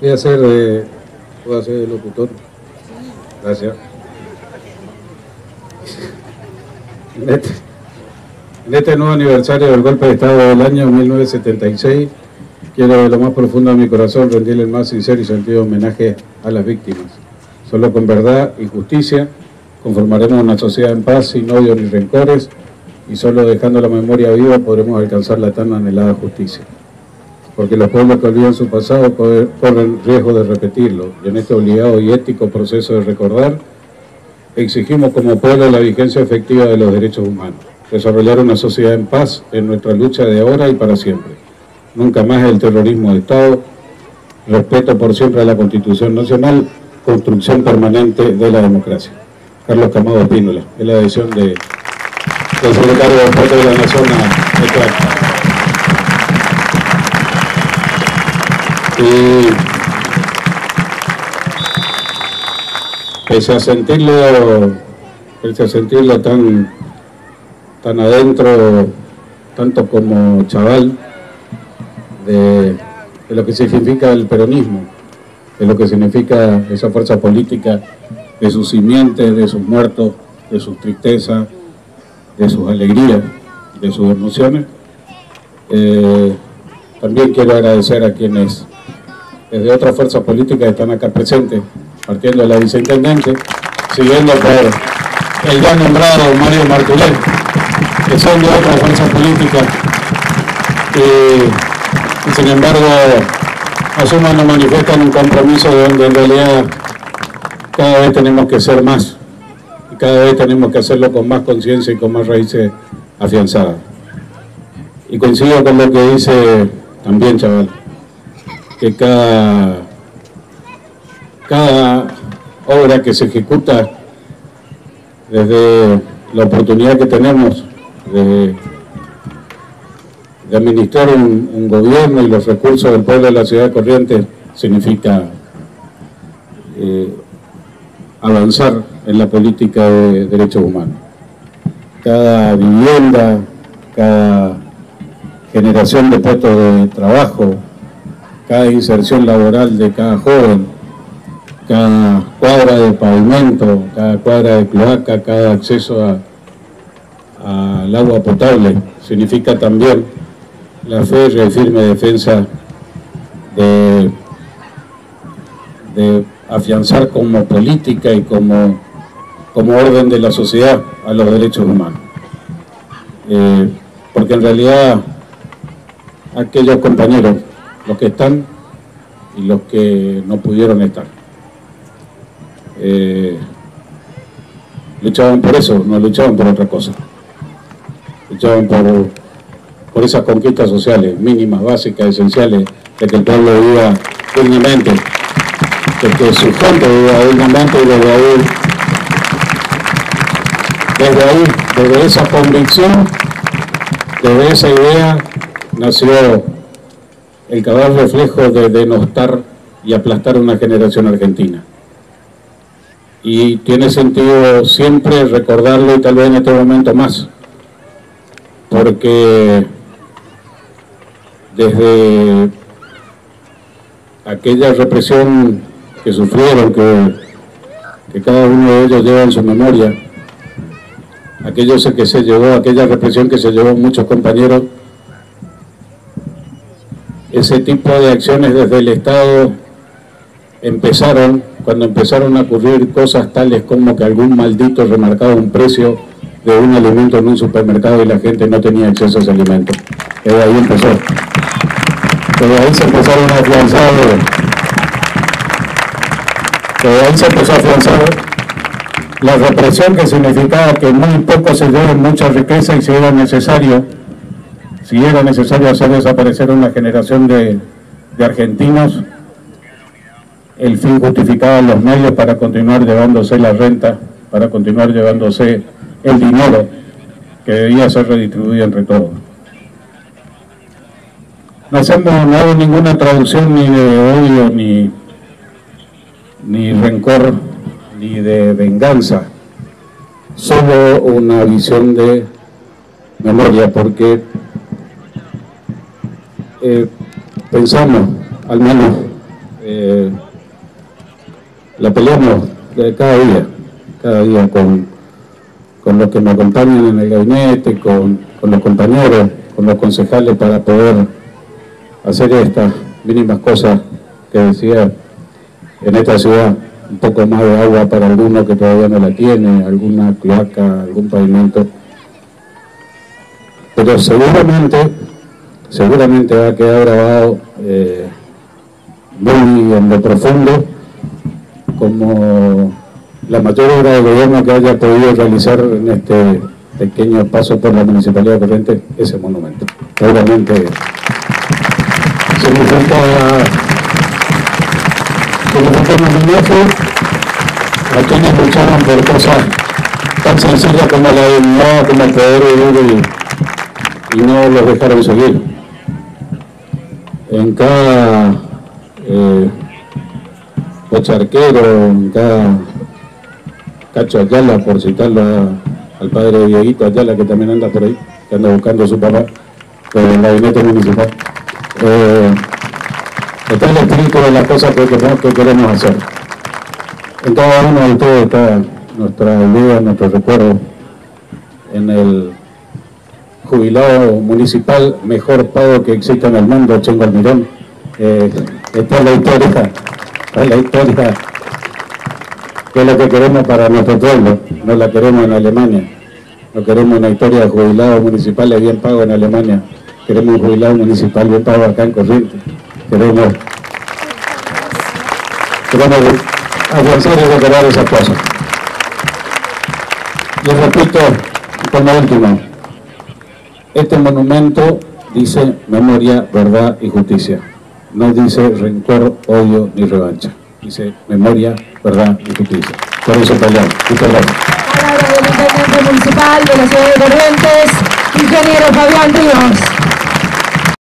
Voy a hacer de, ¿Puedo hacer de locutor? Gracias. En este, en este nuevo aniversario del golpe de Estado del año 1976, quiero de lo más profundo de mi corazón rendirle el más sincero y sentido homenaje a las víctimas. Solo con verdad y justicia conformaremos una sociedad en paz, sin odio ni rencores, y solo dejando la memoria viva podremos alcanzar la tan anhelada justicia. Porque los pueblos que olvidan su pasado corren riesgo de repetirlo, y en este obligado y ético proceso de recordar, exigimos como pueblo la vigencia efectiva de los derechos humanos, desarrollar una sociedad en paz en nuestra lucha de ahora y para siempre. Nunca más el terrorismo de Estado, respeto por siempre a la Constitución Nacional, construcción permanente de la democracia. Carlos Camado Espínola, es la edición de del secretario de Deportes de la Nación a este Y pese a sentirlo, pese a sentirlo tan, tan adentro, tanto como chaval, de, lo que significa el peronismo, de lo que significa esa fuerza política, de sus simientes, de sus muertos, de sus tristezas, de sus alegrías, de sus emociones. Eh, también quiero agradecer a quienes desde otras fuerzas políticas están acá presentes, partiendo de la viceintendente, siguiendo por el ya nombrado Mario Martínez, que son de otras fuerzas políticas y, sin embargo asuman o manifiestan un compromiso donde en realidad cada vez tenemos que ser más cada vez tenemos que hacerlo con más conciencia y con más raíces afianzadas. Y coincido con lo que dice también, chaval, que cada, cada obra que se ejecuta desde la oportunidad que tenemos de, administrar un, gobierno y los recursos del pueblo de la ciudad de Corrientes significa eh, avanzar en la política de derechos humanos. Cada vivienda, cada generación de puestos de trabajo, cada inserción laboral de cada joven, cada cuadra de pavimento, cada cuadra de cloaca, cada acceso al agua potable, significa también la férrea y firme defensa de, de afianzar como política y como como orden de la sociedad a los derechos humanos. Eh, porque en realidad aquellos compañeros, los que están y los que no pudieron estar, eh, luchaban por eso, no luchaban por otra cosa. Luchaban por, por esas conquistas sociales mínimas, básicas, esenciales, de que el pueblo viva dignamente, de que su gente viva dignamente y desde ahí desde ahí, desde esa convicción, desde esa idea, nació el cabal reflejo de denostar y aplastar una generación argentina. Y tiene sentido siempre recordarlo y tal vez en este momento más, porque desde aquella represión que sufrieron, que, cada uno de ellos lleva en su memoria, aquello que se llevó, aquella represión que se llevó muchos compañeros, ese tipo de acciones desde el Estado empezaron cuando empezaron a ocurrir cosas tales como que algún maldito remarcaba un precio de un alimento en un supermercado y la gente no tenía acceso a ese alimento. Desde ahí empezó. Desde ahí se empezaron a afianzar. Desde ahí se empezó a afianzar la represión que significaba que muy poco se lleven mucha riqueza y si era necesario, si era necesario hacer desaparecer una generación de, argentinos, el fin justificaba los medios para continuar llevándose la renta, para continuar llevándose el dinero que debía ser redistribuido entre todos. No hacemos no hay ninguna traducción ni de odio ni, ni rencor ni de venganza, solo una visión de memoria, porque eh, pensamos, al menos eh, la peleamos cada día, cada día con, con los que me acompañan en el gabinete, con, con los compañeros, con los concejales para poder hacer estas mínimas cosas que decía en esta ciudad, un poco más de agua para alguno que todavía no la tiene, alguna cloaca, algún pavimento. Pero seguramente, seguramente va a quedar grabado eh, muy en lo profundo como la mayor obra de gobierno que haya podido realizar en este pequeño paso por la Municipalidad de Corrientes, ese monumento. Seguramente significa, significa un homenaje a quienes lucharon por cosas tan sencillas como la dignidad, como el poder vivir y, y no los dejaron seguir. En cada eh, Ocharquero, en cada Cacho Ayala, por citarlo al padre Dieguito Ayala, que también anda por ahí, que anda buscando a su papá, en el gabinete municipal. Eh, está el espíritu de las cosas que, que queremos hacer. En cada uno de ustedes está nuestra vida, nuestro recuerdo en el jubilado municipal mejor pago que existe en el mundo, Chengo Almirón. Eh, esta es la historia, es la historia que es lo que queremos para nuestro pueblo, no la queremos en Alemania, no queremos una historia de jubilados municipales bien pagos en Alemania, queremos un jubilado municipal bien pago acá en Corrientes, queremos, queremos avanzar y recuperar esas cosas. Y repito, como último, este monumento dice memoria, verdad y justicia. No dice rencor, odio ni revancha. Dice memoria, verdad y justicia. Por eso peleamos. Muchas gracias. Palabra del intendente municipal de la ciudad de Corrientes, ingeniero Fabián Ríos.